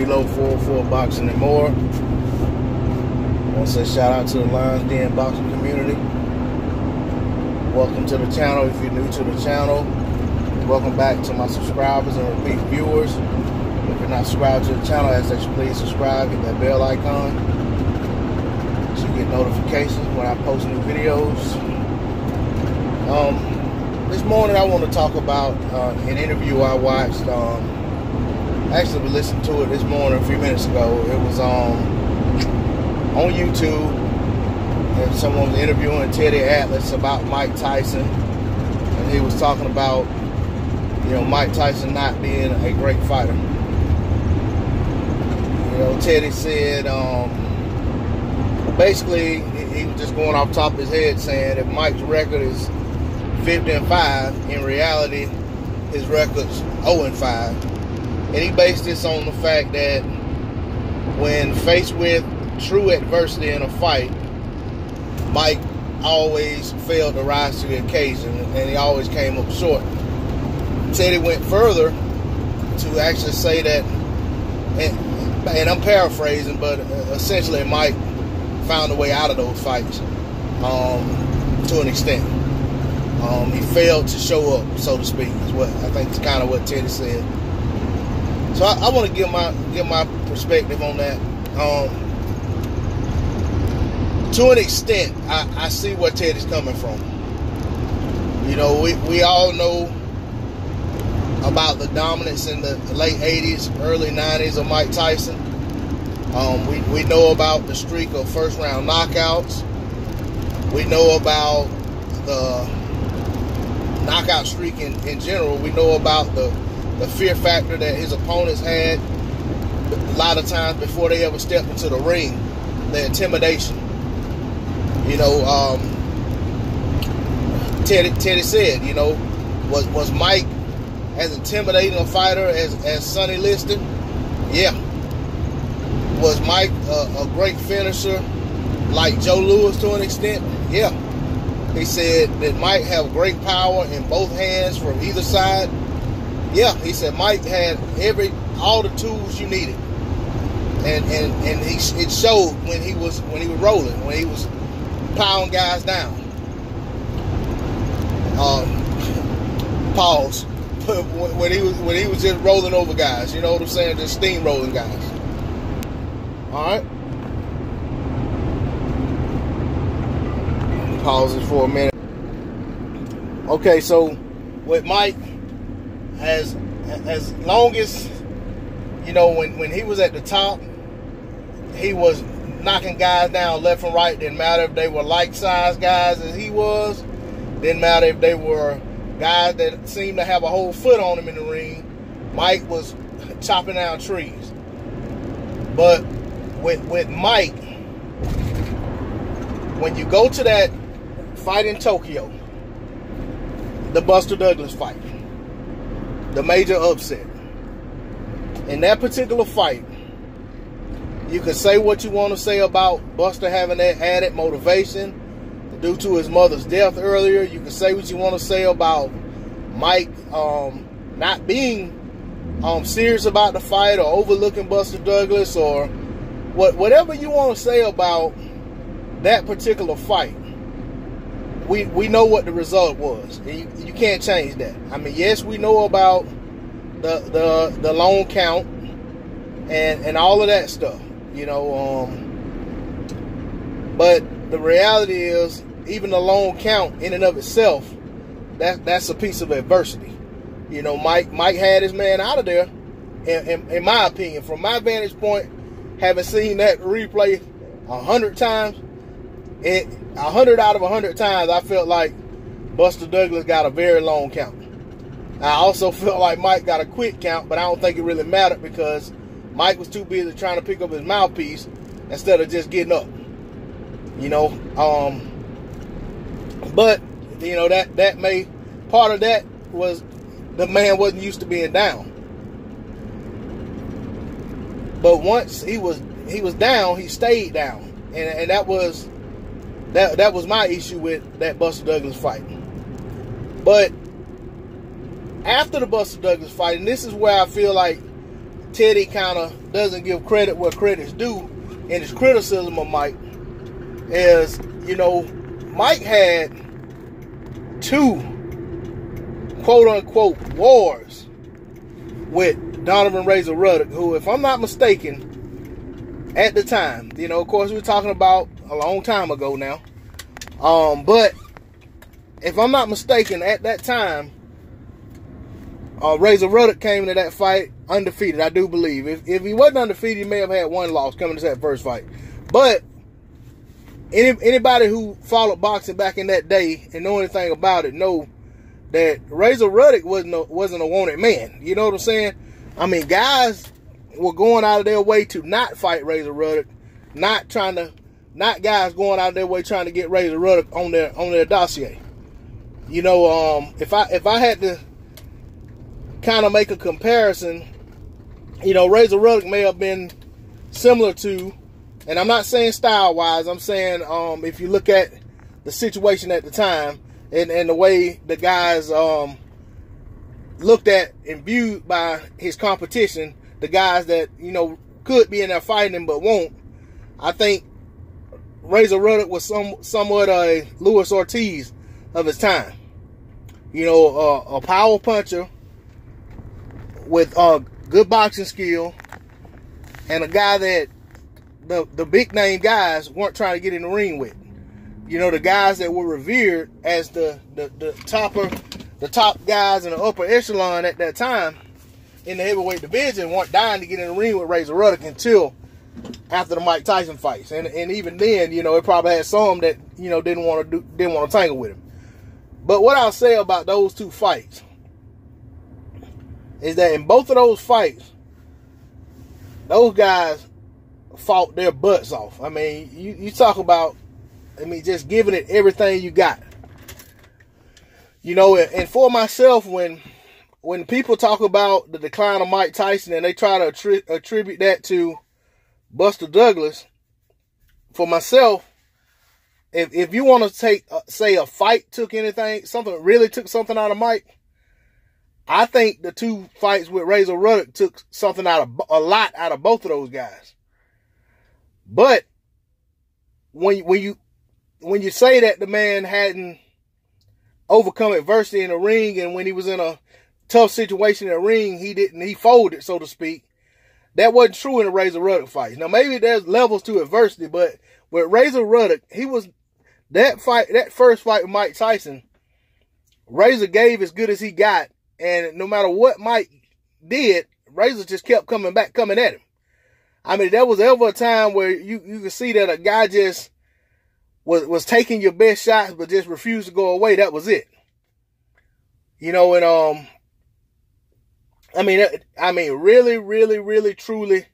D Lowe 404 Boxing and more. I want to say shout out to the Lions Den boxing community. Welcome to the channel if you're new to the channel. Welcome back to my subscribers and repeat viewers. If you're not subscribed to the channel, I ask that you please subscribe, hit that bell icon so you get notifications when I post new videos. Um, this morning I want to talk about uh, an interview I watched. Um, actually, we listened to it this morning a few minutes ago. It was um, on YouTube, and someone was interviewing Teddy Atlas about Mike Tyson, and he was talking about you know Mike Tyson not being a great fighter. You know, Teddy said um, basically he was just going off top of his head saying if Mike's record is 50 and 5. In reality, his record's 0 and 5. And he based this on the fact that when faced with true adversity in a fight, Mike always failed to rise to the occasion and he always came up short. Teddy went further to actually say that, and, and I'm paraphrasing, but essentially Mike found a way out of those fights um, to an extent. Um, he failed to show up, so to speak, is what I think is kind of what Teddy said. So I, I want to give my give my perspective on that. Um, to an extent, I, I see where Teddy's coming from. You know, we, we all know about the dominance in the late 80s, early 90s of Mike Tyson. Um, we, we know about the streak of first round knockouts. We know about the knockout streak in, in general. We know about the, the fear factor that his opponents had a lot of times before they ever stepped into the ring, the intimidation. You know, um, Teddy, Teddy said, you know, was was Mike as intimidating a fighter as, as Sonny Liston? Yeah. Was Mike a, a great finisher like Joe Louis to an extent? Yeah. He said that Mike have great power in both hands from either side. Yeah, he said Mike had every all the tools you needed, and and and he it showed when he was when he was rolling when he was pounding guys down. Um, pause. when he was when he was just rolling over guys, you know what I'm saying? Just steamrolling guys. All right. pauses for a minute. Okay, so with Mike, as as long as you know when when he was at the top, he was knocking guys down left and right. Didn't matter if they were like size guys as he was. Didn't matter if they were guys that seemed to have a whole foot on him in the ring. Mike was chopping down trees. But with with Mike, when you go to that fight in Tokyo, the Buster Douglas fight, the major upset. In that particular fight, you can say what you want to say about Buster having that added motivation due to his mother's death earlier. You can say what you want to say about Mike um, not being um, serious about the fight or overlooking Buster Douglas or what whatever you want to say about that particular fight we we know what the result was. You, you can't change that. I mean, yes, we know about the the the long count and and all of that stuff. You know, um, but the reality is, even the long count in and of itself, that that's a piece of adversity. You know, Mike Mike had his man out of there. In, in, in my opinion, from my vantage point, having seen that replay a hundred times, it a hundred out of a hundred times, I felt like Buster Douglas got a very long count. I also felt like Mike got a quick count, but I don't think it really mattered because Mike was too busy trying to pick up his mouthpiece instead of just getting up. You know, um, but you know that that may part of that was the man wasn't used to being down. But once he was he was down, he stayed down, and, and that was that that was my issue with that Buster Douglas fight. But after the Buster Douglas fight, and this is where I feel like Teddy kind of doesn't give credit where credit's due in his criticism of Mike is, you know, Mike had two quote unquote wars with Donovan Razor Ruddock, who, if I'm not mistaken, at the time, you know, of course, we are talking about a long time ago now. Um, but if I'm not mistaken, at that time, uh, Razor Ruddock came into that fight undefeated. I do believe. If, if he wasn't undefeated, he may have had one loss coming to that first fight. But any, anybody who followed boxing back in that day and know anything about it know that Razor Ruddock wasn't a, wasn't a wanted man. You know what I'm saying? I mean, guys were going out of their way to not fight Razor Ruddock, not trying to, not guys going out their way trying to get Razor Ruddock on their on their dossier. You know, um, if I if I had to kind of make a comparison, you know, Razor Ruddock may have been similar to, and I'm not saying style wise, I'm saying um, if you look at the situation at the time and, and the way the guys um, looked at and viewed by his competition, the guys that, you know, could be in there fighting but won't, I think Razor Ruddock was some somewhat a Luis Ortiz of his time. You know, uh, a power puncher with uh, good boxing skill and a guy that the the big name guys weren't trying to get in the ring with. You know, the guys that were revered as the the, the topper, the top guys in the upper echelon at that time in the heavyweight division weren't dying to get in the ring with Razor Ruddock until after the Mike Tyson fights. And and even then, you know, it probably had some that, you know, didn't want to do didn't want to tangle with him. But what I'll say about those two fights is that in both of those fights, those guys fought their butts off. I mean, you, you talk about, I mean, just giving it everything you got. You know, and for myself, when when people talk about the decline of Mike Tyson and they try to attri- attribute that to Buster Douglas, for myself, if if you want to take uh, say a fight took anything, something really took something out of Mike, I think the two fights with Razor Ruddock took something out of a lot out of both of those guys. But when when you when you say that the man hadn't overcome adversity in the ring, and when he was in a tough situation in the ring, he didn't he folded, so to speak. That wasn't true in the Razor Ruddock fight. Now maybe there's levels to adversity, but with Razor Ruddock, he was that fight, that first fight with Mike Tyson. Razor gave as good as he got, and no matter what Mike did, Razor just kept coming back, coming at him. I mean, there was ever a time where you, you could see that a guy just was, was taking your best shots, but just refused to go away. That was it. You know, and, um, I mean, I mean, really, really, really, truly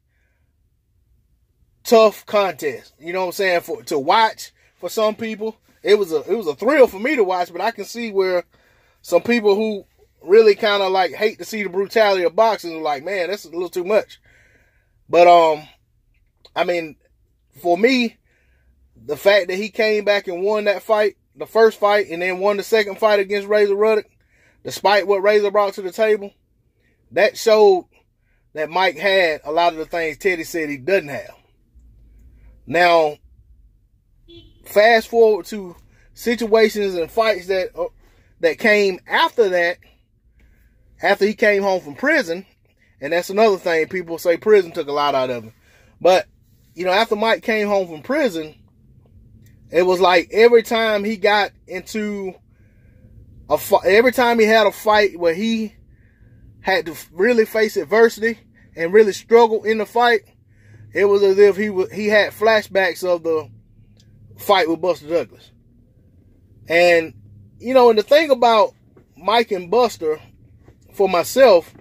tough contest. You know what I'm saying? For, to watch for some people, it was a, it was a thrill for me to watch, but I can see where some people who really kind of like hate to see the brutality of boxing. are Like, man, that's a little too much. But um, I mean, for me, the fact that he came back and won that fight, the first fight, and then won the second fight against Razor Ruddock, despite what Razor brought to the table, that showed that Mike had a lot of the things Teddy said he doesn't have. Now, fast forward to situations and fights that uh, that came after that after he came home from prison, and that's another thing people say prison took a lot out of him. But you know, after Mike came home from prison, it was like every time he got into a fight, every time he had a fight where he had to really face adversity and really struggle in the fight, it was as if he was he had flashbacks of the fight with Buster Douglas. And you know, and the thing about Mike and Buster for myself,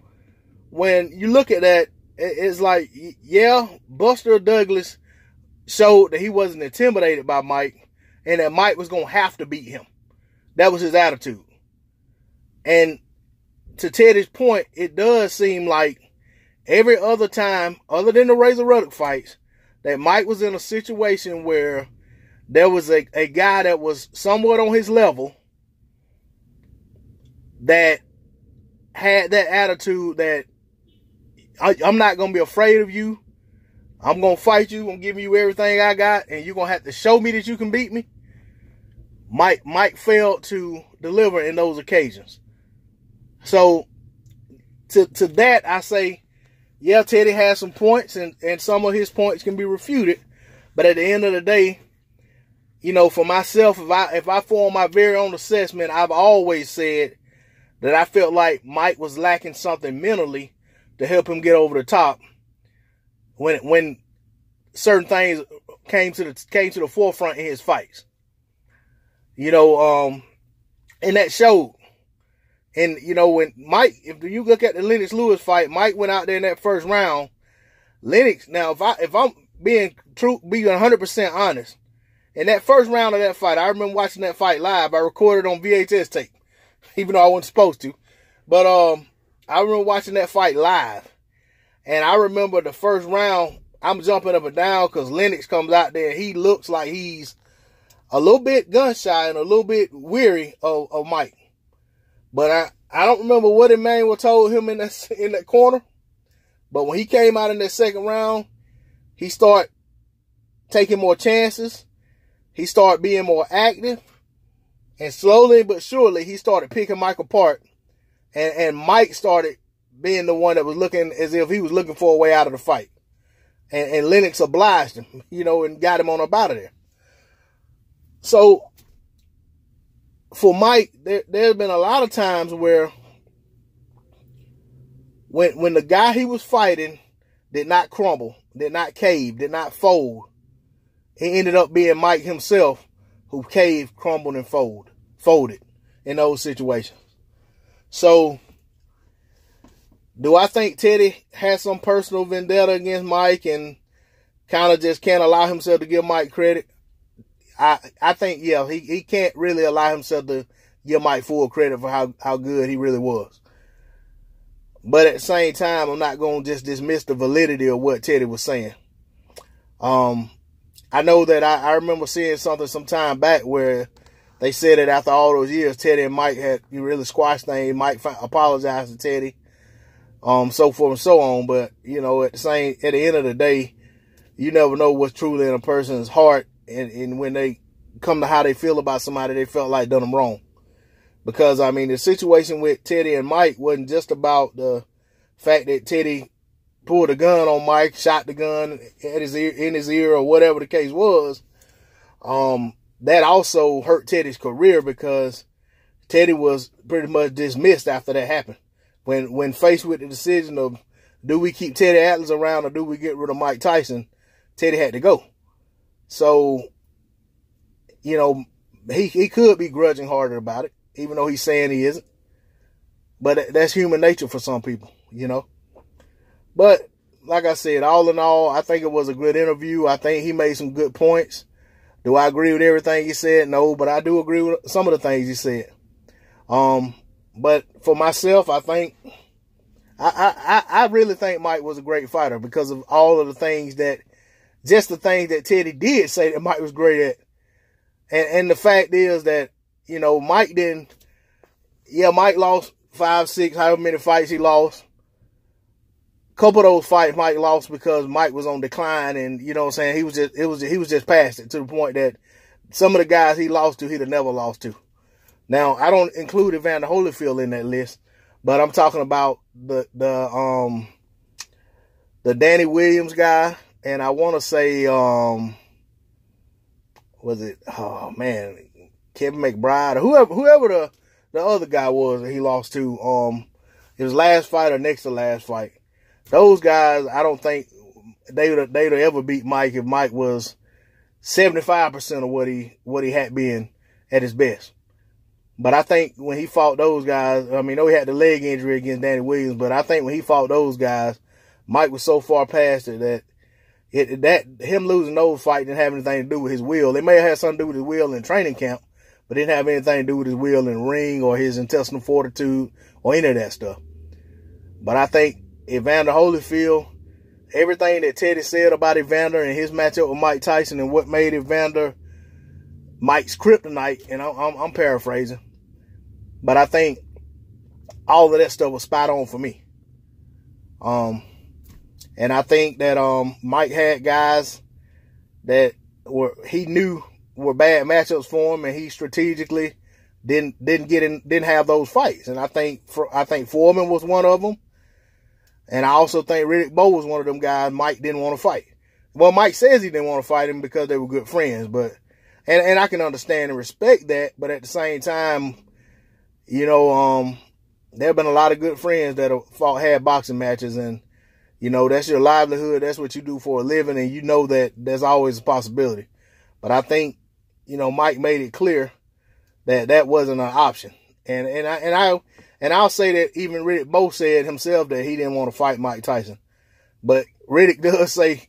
when you look at that, it's like, yeah, Buster Douglas showed that he wasn't intimidated by Mike and that Mike was going to have to beat him. That was his attitude. And to Teddy's point, it does seem like every other time, other than the Razor Ruddock fights, that Mike was in a situation where there was a, a guy that was somewhat on his level that had that attitude that I, am not gonna be afraid of you. I'm gonna fight you. I'm giving you everything I got, and you're gonna have to show me that you can beat me. Mike Mike failed to deliver in those occasions. So to to that I say, yeah, Teddy has some points, and and some of his points can be refuted. But at the end of the day, you know, for myself, if I if I form my very own assessment, I've always said that I felt like Mike was lacking something mentally to help him get over the top when when certain things came to the came to the forefront in his fights. You know, um, and that showed. And you know, when Mike, if you look at the Lennox Lewis fight, Mike went out there in that first round. Lennox, now if I if I'm being true, being 100 percent honest, in that first round of that fight, I remember watching that fight live. I recorded on VHS tape, even though I wasn't supposed to. But um, I remember watching that fight live. And I remember the first round, I'm jumping up and down because Lennox comes out there. He looks like he's a little bit gun shy and a little bit weary of, of Mike. But I, I don't remember what Emanuel told him in that, in that corner. But when he came out in that second round, he started taking more chances. He started being more active. And slowly but surely, he started picking Mike apart. And, and Mike started being the one that was looking as if he was looking for a way out of the fight. And, and Lennox obliged him, you know, and got him on up out of there. So for Mike, there, there's been a lot of times where when when the guy he was fighting did not crumble, did not cave, did not fold, it ended up being Mike himself who caved, crumbled, and fold, folded in those situations. So, do I think Teddy has some personal vendetta against Mike and kind of just can't allow himself to give Mike credit? I I think yeah, he, he can't really allow himself to give Mike full credit for how, how good he really was. But at the same time, I'm not going to just dismiss the validity of what Teddy was saying. Um, I know that I, I remember seeing something some time back where they said that after all those years, Teddy and Mike had you really squashed things. Mike apologized to Teddy, um, so forth and so on. But you know, at the same, at the end of the day, you never know what's truly in a person's heart, and, and when they come to how they feel about somebody they felt like done them wrong. Because I mean, the situation with Teddy and Mike wasn't just about the fact that Teddy pulled a gun on Mike, shot the gun at his ear, in his ear, or whatever the case was, um, that also hurt Teddy's career because Teddy was pretty much dismissed after that happened. When when faced with the decision of do we keep Teddy Atlas around or do we get rid of Mike Tyson, Teddy had to go. So, you know, he he could be grudging harder about it, even though he's saying he isn't. But that's human nature for some people, you know. But like I said, all in all, I think it was a good interview. I think he made some good points. Do I agree with everything he said? No, but I do agree with some of the things he said. Um, but for myself, I think I, I, I really think Mike was a great fighter because of all of the things that just the things that Teddy did say that Mike was great at. And and the fact is that, you know, Mike didn't yeah, Mike lost five, six, however many fights he lost A couple of those fights Mike lost because Mike was on decline and you know what I'm saying he was just it was he was just past it to the point that some of the guys he lost to he'd have never lost to. Now I don't include Evander Holyfield in that list, but I'm talking about the the um the Danny Williams guy and I want to say um was it oh man Kevin McBride or whoever whoever the the other guy was that he lost to um his last fight or next to last fight those guys, I don't think they would they'd ever beat Mike if Mike was seventy five percent of what he what he had been at his best. But I think when he fought those guys, I mean, know he had the leg injury against Danny Williams, but I think when he fought those guys, Mike was so far past it that that him losing those fights didn't have anything to do with his will. It may have had something to do with his will in training camp, but didn't have anything to do with his will in ring or his intestinal fortitude or any of that stuff. But I think Evander Holyfield, everything that Teddy said about Evander and his matchup with Mike Tyson and what made Evander Mike's kryptonite, and I'm, I'm, I'm paraphrasing, but I think all of that stuff was spot on for me. Um, And I think that um Mike had guys that were he knew were bad matchups for him, and he strategically didn't didn't get in didn't have those fights. And I think for, I think Foreman was one of them, and I also think Riddick Bowe was one of them guys Mike didn't want to fight. Well, Mike says he didn't want to fight him because they were good friends, but and and I can understand and respect that, but at the same time, you know, um, there have been a lot of good friends that have fought had boxing matches, and you know that's your livelihood, that's what you do for a living, and you know that there's always a possibility. But I think, you know, Mike made it clear that that wasn't an option, and and I and I and I'll say that even Riddick Bowe said himself that he didn't want to fight Mike Tyson, but Riddick does say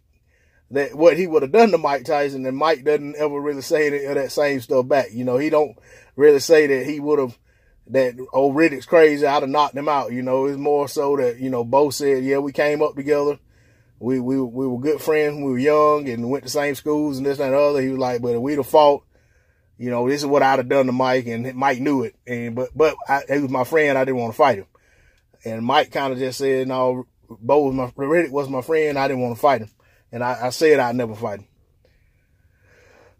that what he would have done to Mike Tyson, and Mike doesn't ever really say that, that same stuff back. You know, he don't really say that he would have that old Riddick's crazy. I'd have knocked him out. You know, it's more so that you know Bowe said, yeah, we came up together. We we we were good friends when we were young and went to same schools and this and that other. He was like, but if we'd have fought, you know, this is what I'd have done to Mike, and Mike knew it. And but but I, he was my friend. I didn't want to fight him. And Mike kind of just said, no, Bowe was my Riddick was my friend. I didn't want to fight him. And I, I said I'd never fight him.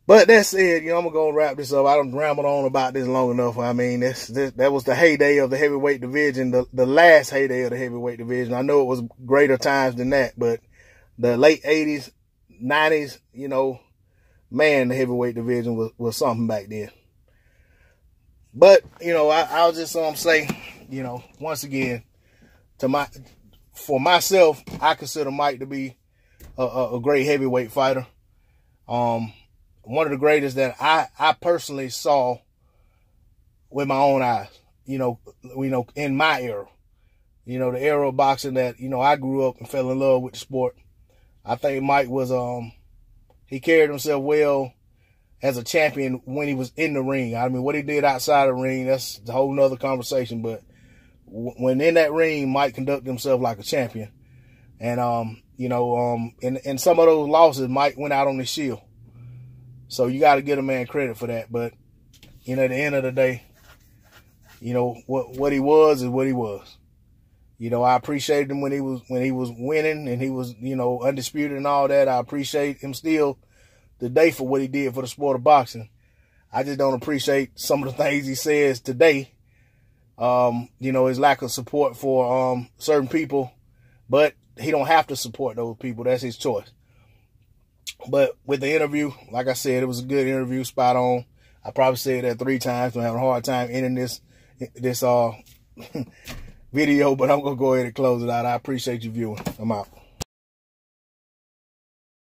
But that said, you know, I'm gonna wrap this up. I don't ramble on about this long enough. I mean, this, that was the heyday of the heavyweight division, the, the last heyday of the heavyweight division. I know it was greater times than that, but the late 80s, 90s, you know, man, the heavyweight division was, was something back then. But, you know, I, I'll just um, say, you know, once again, to my for myself, I consider Mike to be a, a, a great heavyweight fighter. Um, one of the greatest that I, I personally saw with my own eyes, you know, you know, in my era, you know, the era of boxing that, you know, I grew up and fell in love with the sport. I think Mike was, um, he carried himself well as a champion when he was in the ring. I mean, what he did outside the ring, that's a whole nother conversation. But when in that ring, Mike conducted himself like a champion. And, um, you know, um, in, in some of those losses, Mike went out on his shield. So you got to give a man credit for that. But, you know, at the end of the day, you know, what, what he was is what he was. You know, I appreciated him when he was, when he was winning and he was, you know, undisputed and all that. I appreciate him still today for what he did for the sport of boxing. I just don't appreciate some of the things he says today. Um, you know, his lack of support for, um, certain people, but he don't have to support those people. That's his choice. But with the interview, like I said, it was a good interview, spot on. I probably said that three times. I'm having a hard time ending this this uh video, but I'm gonna go ahead and close it out. I appreciate you viewing. I'm out.